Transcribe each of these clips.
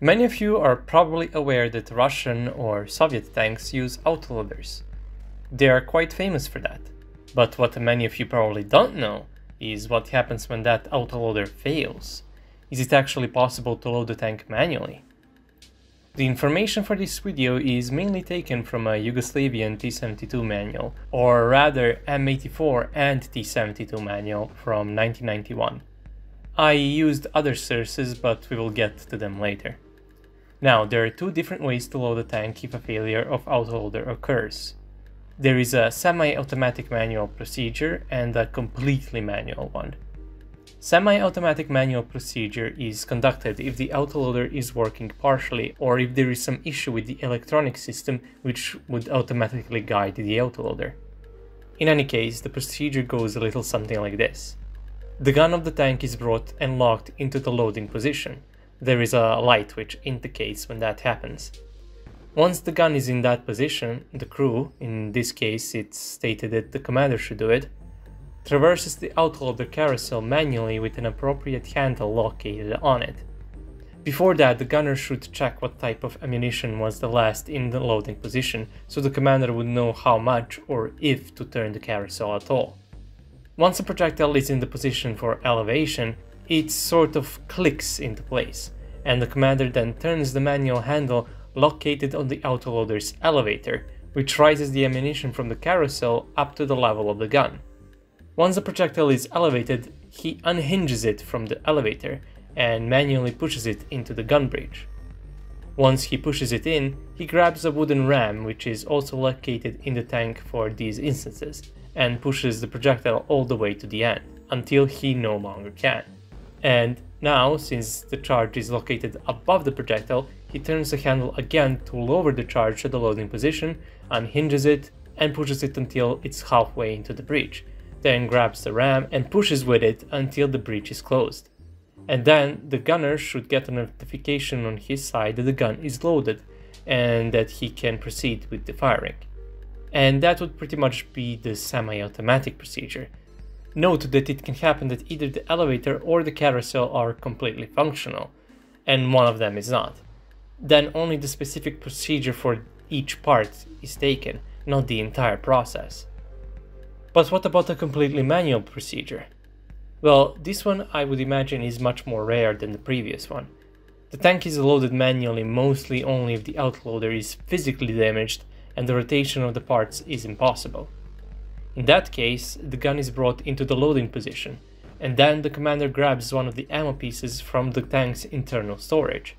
Many of you are probably aware that Russian or Soviet tanks use autoloaders. They are quite famous for that. But what many of you probably don't know is what happens when that autoloader fails. Is it actually possible to load the tank manually? The information for this video is mainly taken from a Yugoslavian T-72 manual, or rather M84 and T-72 manual from 1991. I used other sources, but we will get to them later. Now, there are two different ways to load a tank if a failure of autoloader occurs. There is a semi-automatic manual procedure and a completely manual one. Semi-automatic manual procedure is conducted if the autoloader is working partially or if there is some issue with the electronic system which would automatically guide the autoloader. In any case, the procedure goes a little something like this. The gun of the tank is brought and locked into the loading position. There is a light which indicates when that happens. Once the gun is in that position, the crew, in this case it's stated that the commander should do it, traverses the autoloader carousel manually with an appropriate handle located on it. Before that, the gunner should check what type of ammunition was the last in the loading position, so the commander would know how much or if to turn the carousel at all. Once the projectile is in the position for elevation, it sort of clicks into place, and the commander then turns the manual handle located on the autoloader's elevator, which rises the ammunition from the carousel up to the level of the gun. Once the projectile is elevated, he unhinges it from the elevator and manually pushes it into the gun breech. Once he pushes it in, he grabs a wooden ram which is also located in the tank for these instances and pushes the projectile all the way to the end, until he no longer can. And now, since the charge is located above the projectile, he turns the handle again to lower the charge to the loading position, unhinges it, and pushes it until it's halfway into the breech, then grabs the ram and pushes with it until the breech is closed. And then the gunner should get a notification on his side that the gun is loaded and that he can proceed with the firing. And that would pretty much be the semi-automatic procedure. Note that it can happen that either the elevator or the carousel are completely functional, and one of them is not. Then only the specific procedure for each part is taken, not the entire process. But what about a completely manual procedure? Well, this one I would imagine is much more rare than the previous one. The tank is loaded manually mostly only if the autoloader is physically damaged and the rotation of the parts is impossible. In that case, the gun is brought into the loading position, and then the commander grabs one of the ammo pieces from the tank's internal storage.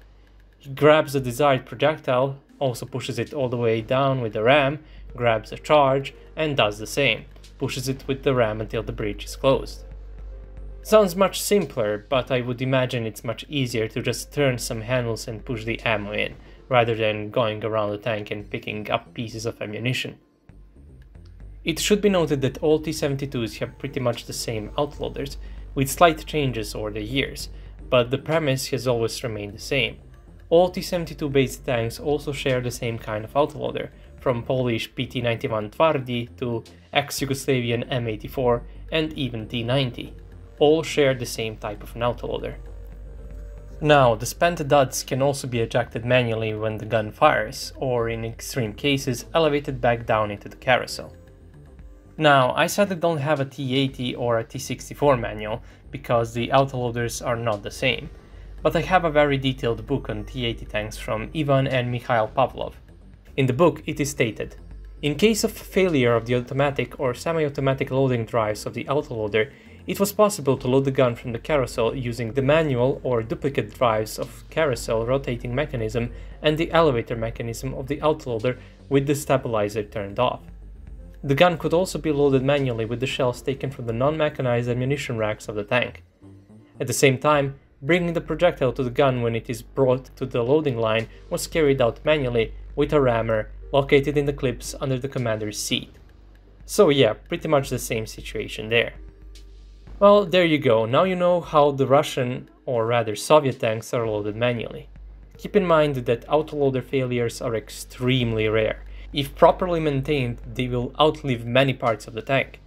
He grabs the desired projectile, also pushes it all the way down with the ram, grabs a charge, and does the same pushes it with the ram until the breech is closed. Sounds much simpler, but I would imagine it's much easier to just turn some handles and push the ammo in, rather than going around the tank and picking up pieces of ammunition. It should be noted that all T-72s have pretty much the same autoloaders, with slight changes over the years, but the premise has always remained the same. All T-72 based tanks also share the same kind of autoloader, from Polish PT-91 Twardy to ex-Yugoslavian M84 and even T-90. All share the same type of an autoloader. Now, the spent duds can also be ejected manually when the gun fires, or in extreme cases, elevated back down into the carousel. Now, I sadly don't have a T80 or a T64 manual, because the autoloaders are not the same, but I have a very detailed book on T80 tanks from Ivan and Mikhail Pavlov, in the book, it is stated, in case of failure of the automatic or semi-automatic loading drives of the autoloader, it was possible to load the gun from the carousel using the manual or duplicate drives of carousel rotating mechanism and the elevator mechanism of the autoloader with the stabilizer turned off. The gun could also be loaded manually with the shells taken from the non-mechanized ammunition racks of the tank. At the same time, bringing the projectile to the gun when it is brought to the loading line was carried out manually with a rammer located in the clips under the commander's seat. So yeah, pretty much the same situation there. Well, there you go, now you know how the Russian, or rather Soviet tanks are loaded manually. Keep in mind that autoloader failures are extremely rare. If properly maintained, they will outlive many parts of the tank.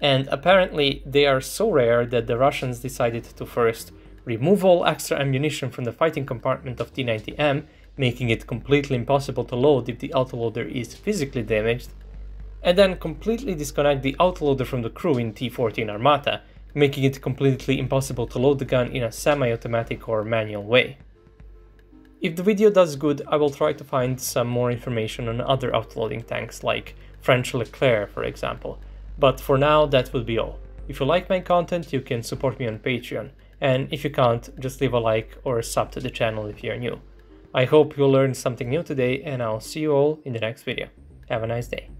And apparently they are so rare that the Russians decided to first remove all extra ammunition from the fighting compartment of T-90M, making it completely impossible to load if the autoloader is physically damaged, and then completely disconnect the autoloader from the crew in T-14 Armata, making it completely impossible to load the gun in a semi-automatic or manual way. If the video does good, I will try to find some more information on other autoloading tanks like French Leclerc for example, but for now that will be all. If you like my content, you can support me on Patreon, and if you can't, just leave a like or sub to the channel if you're new. I hope you learned something new today, and I'll see you all in the next video. Have a nice day.